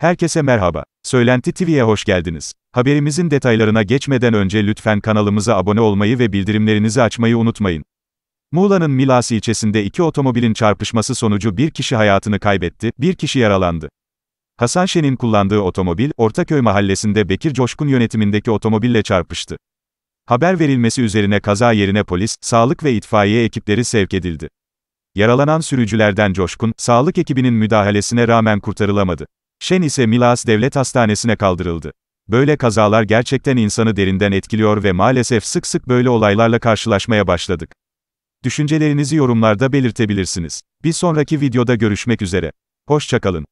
Herkese merhaba. Söylenti TV'ye hoş geldiniz. Haberimizin detaylarına geçmeden önce lütfen kanalımıza abone olmayı ve bildirimlerinizi açmayı unutmayın. Muğla'nın Milas ilçesinde iki otomobilin çarpışması sonucu bir kişi hayatını kaybetti, bir kişi yaralandı. Hasan Şen'in kullandığı otomobil, Ortaköy mahallesinde Bekir Coşkun yönetimindeki otomobille çarpıştı. Haber verilmesi üzerine kaza yerine polis, sağlık ve itfaiye ekipleri sevk edildi. Yaralanan sürücülerden Coşkun, sağlık ekibinin müdahalesine rağmen kurtarılamadı. Şen ise Milas Devlet Hastanesi'ne kaldırıldı. Böyle kazalar gerçekten insanı derinden etkiliyor ve maalesef sık sık böyle olaylarla karşılaşmaya başladık. Düşüncelerinizi yorumlarda belirtebilirsiniz. Bir sonraki videoda görüşmek üzere. Hoşçakalın.